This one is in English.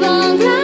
bangla